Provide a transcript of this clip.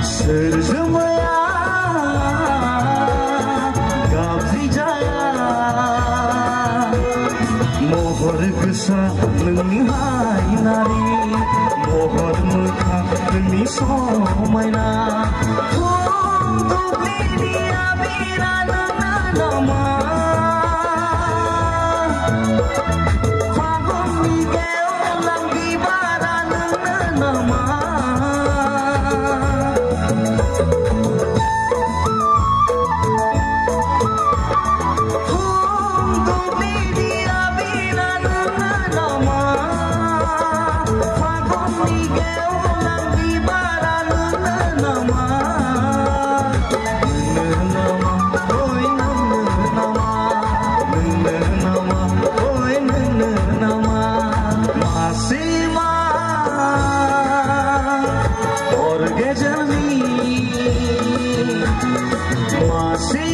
महर गोसा नोंनि हायनारि महर मोखां नोंनि समायना